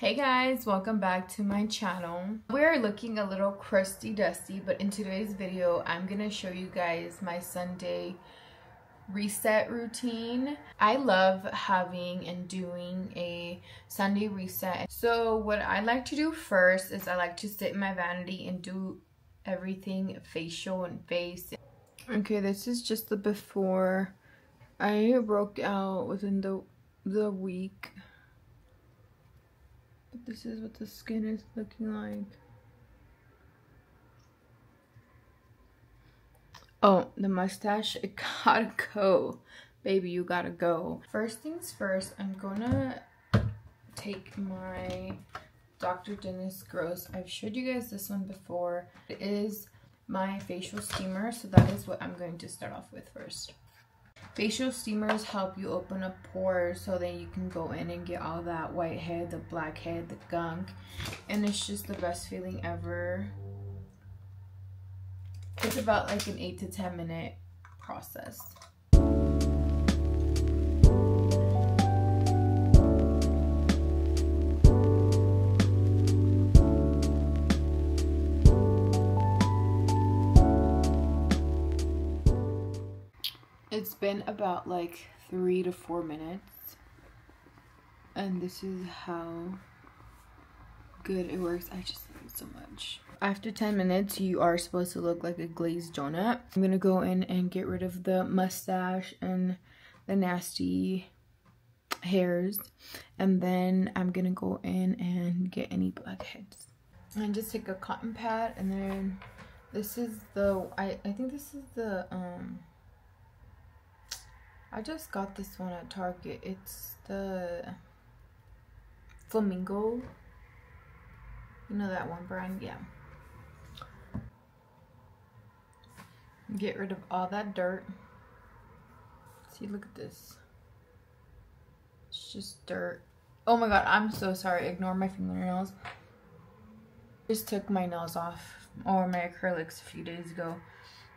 Hey guys, welcome back to my channel. We're looking a little crusty dusty, but in today's video, I'm gonna show you guys my Sunday reset routine. I love having and doing a Sunday reset. So what I like to do first is I like to sit in my vanity and do everything facial and face. Okay, this is just the before. I broke out within the the week but this is what the skin is looking like. Oh, the mustache, it gotta go. Baby, you gotta go. First things first, I'm gonna take my Dr. Dennis Gross. I've showed you guys this one before. It is my facial steamer, so that is what I'm going to start off with first. Facial steamers help you open up pores so then you can go in and get all that white head, the black head, the gunk. And it's just the best feeling ever. It's about like an 8 to 10 minute process. It's been about like three to four minutes. And this is how good it works. I just love it so much. After 10 minutes, you are supposed to look like a glazed donut. I'm gonna go in and get rid of the mustache and the nasty hairs. And then I'm gonna go in and get any blackheads. And just take a cotton pad and then this is the, I, I think this is the, um, I just got this one at Target. It's the Flamingo. You know that one brand? Yeah. Get rid of all that dirt. See, look at this. It's just dirt. Oh my god, I'm so sorry. Ignore my fingernails. Just took my nails off or my acrylics a few days ago.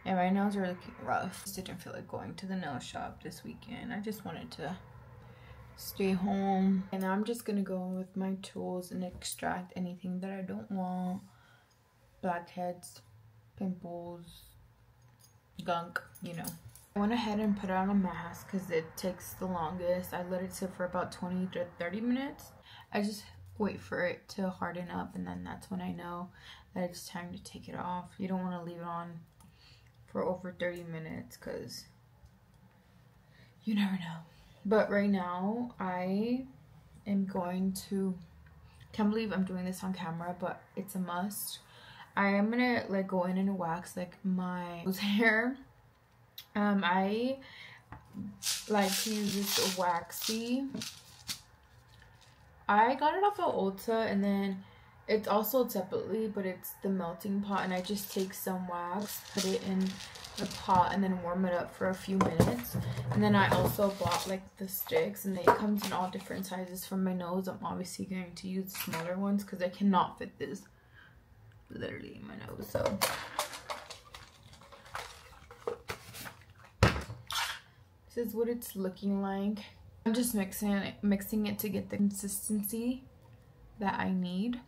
And my nails are looking rough. Just didn't feel like going to the nail shop this weekend. I just wanted to stay home. And I'm just to go with my tools and extract anything that I don't want. Blackheads, pimples, gunk, you know. I went ahead and put on a mask because it takes the longest. I let it sit for about 20 to 30 minutes. I just wait for it to harden up and then that's when I know that it's time to take it off. You don't want to leave it on for over 30 minutes because you never know. But right now, I am going to, can't believe I'm doing this on camera, but it's a must. I am gonna like go in and wax like my hair. Um, I like to use this waxy. I got it off of Ulta and then it's also separately, but it's the melting pot, and I just take some wax, put it in the pot, and then warm it up for a few minutes. And then I also bought like the sticks, and it comes in all different sizes. For my nose, I'm obviously going to use smaller ones because I cannot fit this literally in my nose. So this is what it's looking like. I'm just mixing it, mixing it to get the consistency that I need.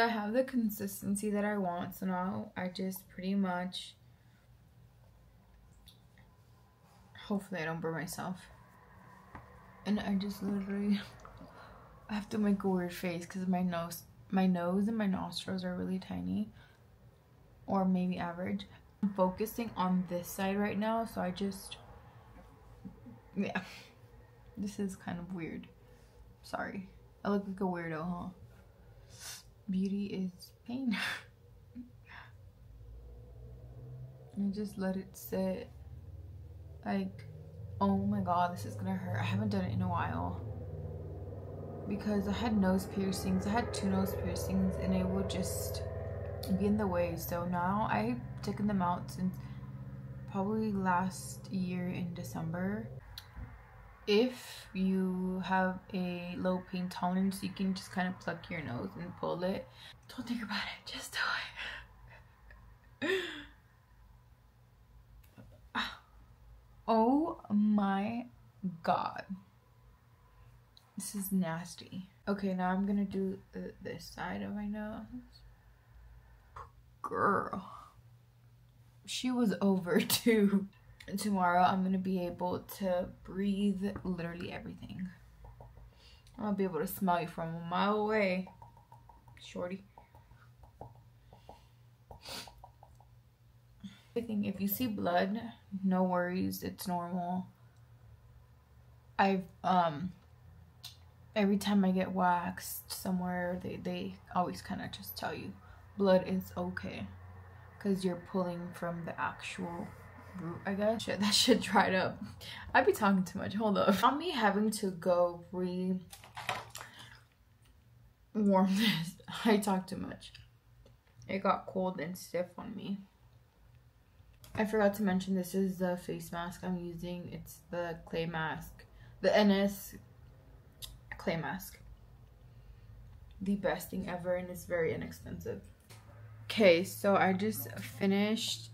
So I have the consistency that I want. So now I just pretty much, hopefully I don't burn myself. And I just literally I have to make a weird face because my nose, my nose and my nostrils are really tiny. Or maybe average. I'm focusing on this side right now. So I just, yeah. This is kind of weird. Sorry. I look like a weirdo, huh? Beauty is pain. and just let it sit. Like, oh my god, this is gonna hurt. I haven't done it in a while. Because I had nose piercings. I had two nose piercings and it would just be in the way. So now I've taken them out since probably last year in December if you have a low pain tolerance, you can just kind of pluck your nose and pull it. Don't think about it, just do it. oh my god. This is nasty. Okay, now I'm gonna do the, this side of my nose. Girl. She was over too. Tomorrow I'm gonna be able to breathe literally everything. I'll be able to smell you from a mile away, shorty. I think if you see blood, no worries, it's normal. I've um every time I get waxed somewhere, they they always kind of just tell you blood is okay because you're pulling from the actual root, I guess. Shit, that shit dried up. I'd be talking too much. Hold up. On me having to go re warm this. I talk too much. It got cold and stiff on me. I forgot to mention this is the face mask I'm using. It's the clay mask. The NS clay mask. The best thing ever and it's very inexpensive. Okay, so I just finished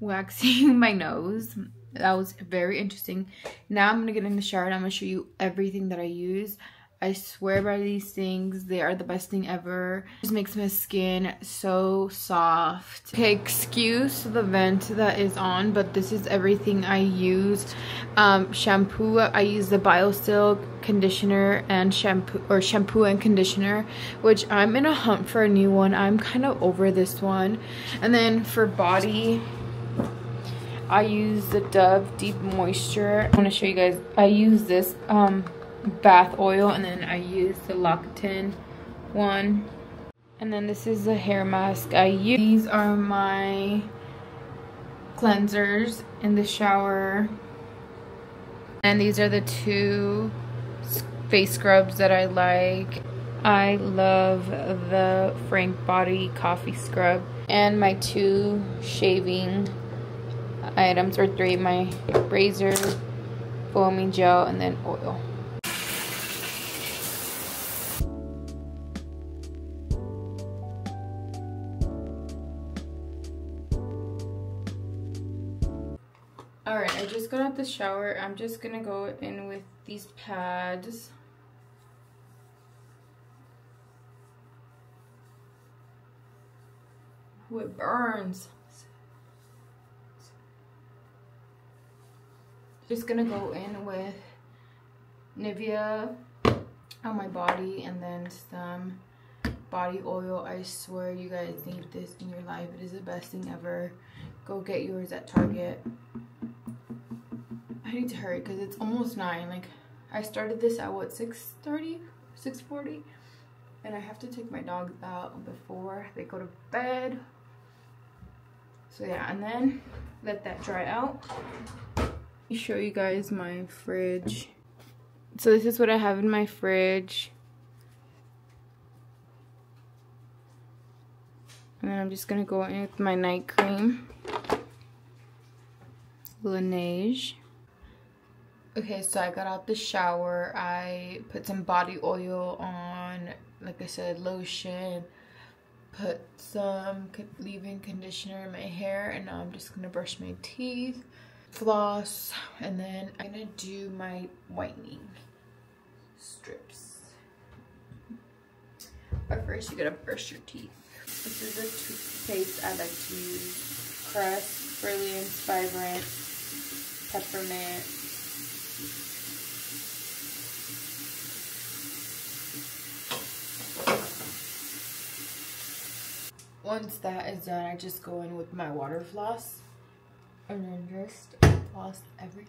waxing my nose. That was very interesting. Now I'm going to get in the shower and I'm going to show you everything that I use. I swear by these things. They are the best thing ever. It just makes my skin so soft. Okay, excuse the vent that is on, but this is everything I use. Um, shampoo, I use the BioSteel conditioner and shampoo, or shampoo and conditioner, which I'm in a hunt for a new one. I'm kind of over this one. And then for body, I use the Dove Deep Moisture. I want to show you guys. I use this um, bath oil and then I use the L'Occitane one. And then this is the hair mask I use. These are my cleansers in the shower. And these are the two face scrubs that I like. I love the Frank Body Coffee Scrub. And my two shaving items, or three, my razor, foaming gel, and then oil. Alright, I just got out the shower. I'm just gonna go in with these pads. Ooh, it burns. Just gonna go in with Nivea on my body and then some body oil. I swear you guys need this in your life. It is the best thing ever. Go get yours at Target. I need to hurry because it's almost 9. Like, I started this at what, 6.30? 6.40? And I have to take my dogs out before they go to bed. So yeah, and then let that dry out. Show you guys my fridge. So this is what I have in my fridge. And then I'm just going to go in with my night cream. Laneige. Okay, so I got out the shower. I put some body oil on, like I said, lotion. Put some leave-in conditioner in my hair. And now I'm just going to brush my teeth, floss. And then I'm to do my whitening strips. But first, you got to brush your teeth. This is a toothpaste I like to use. Crest, Brilliance, Vibrant, Peppermint, once that is done, I just go in with my water floss and then just floss every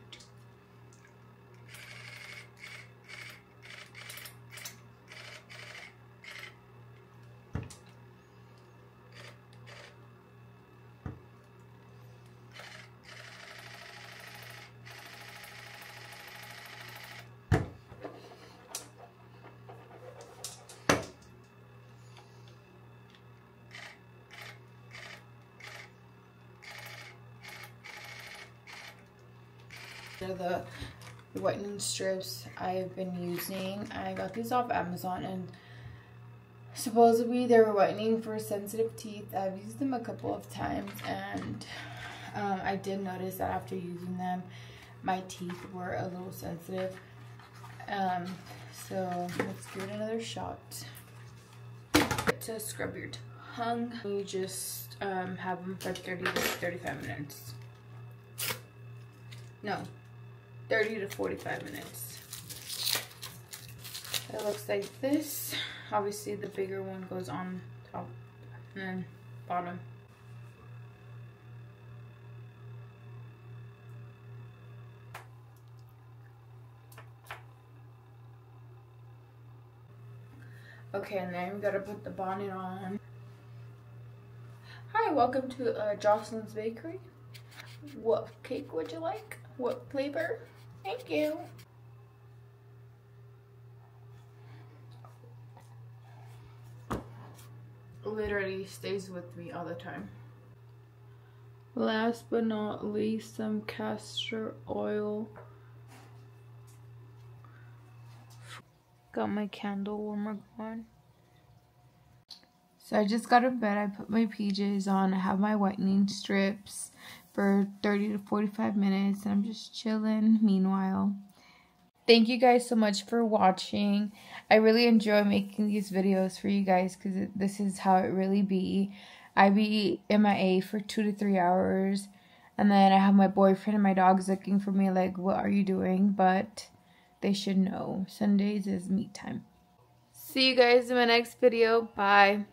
the whitening strips I've been using. I got these off Amazon and supposedly they were whitening for sensitive teeth. I've used them a couple of times and um, I did notice that after using them my teeth were a little sensitive. Um, So let's give it another shot. To scrub your tongue, you just um, have them for 30 to 35 minutes. No, 30 to 45 minutes. It looks like this. Obviously the bigger one goes on top and then bottom. Okay, and then we gotta put the bonnet on. Hi, welcome to uh, Jocelyn's Bakery. What cake would you like? What flavor? Thank you. Literally stays with me all the time. Last but not least, some castor oil. Got my candle warmer going. So I just got in bed. I put my PJs on. I have my whitening strips for 30 to 45 minutes. And I'm just chilling meanwhile. Thank you guys so much for watching. I really enjoy making these videos for you guys because this is how it really be. I be MIA for two to three hours. And then I have my boyfriend and my dogs looking for me like, what are you doing? But they should know. Sundays is meet time. See you guys in my next video. Bye.